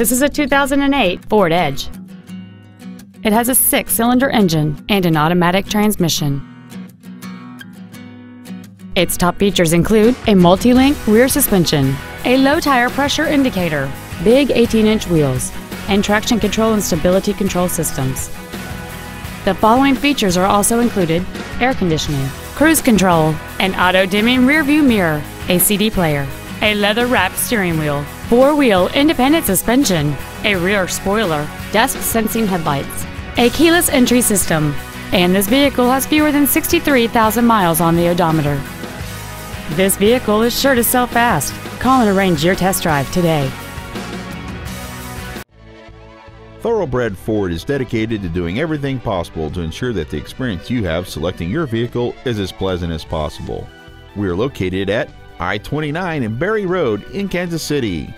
This is a 2008 Ford Edge. It has a six-cylinder engine and an automatic transmission. Its top features include a multi-link rear suspension, a low tire pressure indicator, big 18-inch wheels, and traction control and stability control systems. The following features are also included air conditioning, cruise control, an auto dimming rearview mirror, a CD player, a leather wrapped steering wheel, four wheel independent suspension, a rear spoiler, dusk sensing headlights, a keyless entry system, and this vehicle has fewer than 63,000 miles on the odometer. This vehicle is sure to sell fast. Call and arrange your test drive today. Thoroughbred Ford is dedicated to doing everything possible to ensure that the experience you have selecting your vehicle is as pleasant as possible. We are located at I 29 and Barry Road in Kansas City.